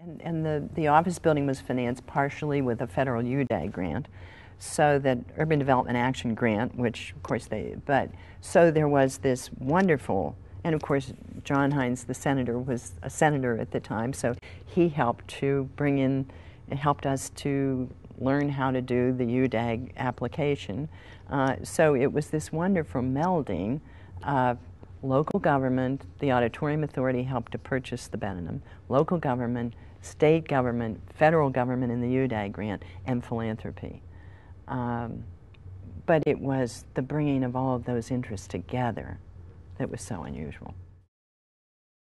And, and the, the office building was financed partially with a federal UDAG grant, so that Urban Development Action Grant, which of course they, but so there was this wonderful, and of course John Heinz, the senator, was a senator at the time, so he helped to bring in, helped us to learn how to do the UDAG application. Uh, so it was this wonderful melding of local government, the Auditorium Authority helped to purchase the Benningham, local government, state government, federal government in the UDAG grant, and philanthropy. Um, but it was the bringing of all of those interests together that was so unusual.